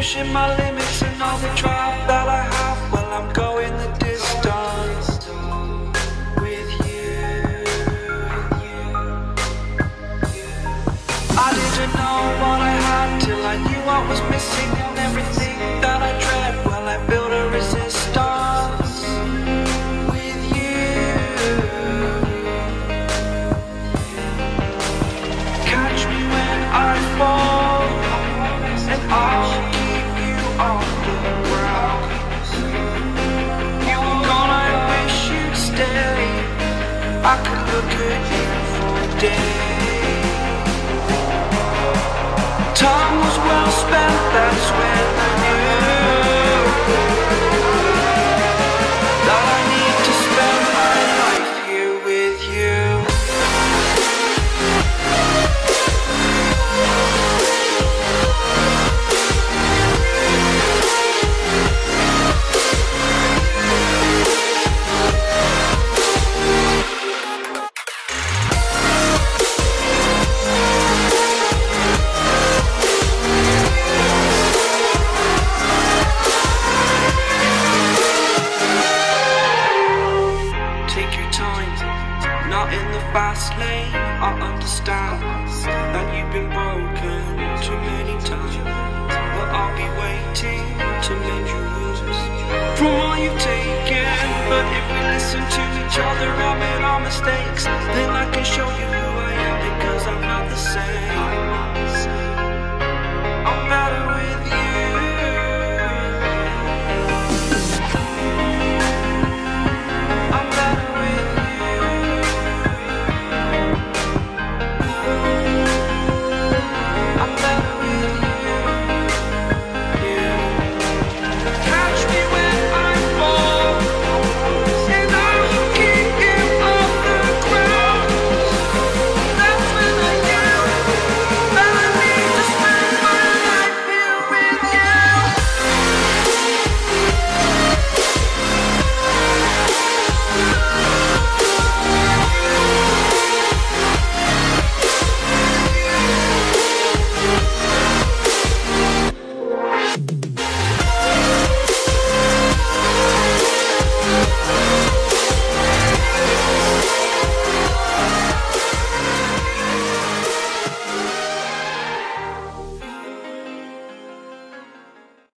pushing my limits and all the drive that I have. Well, I'm going the distance with you. I didn't know what I had till I knew what was missing I could look at you for days. Fast lane. I understand that you've been broken too many times, but I'll be waiting to mend your wounds from all you've taken. But if we listen to each other, I admit our mistakes, then I can show you who I am because I'm not the same.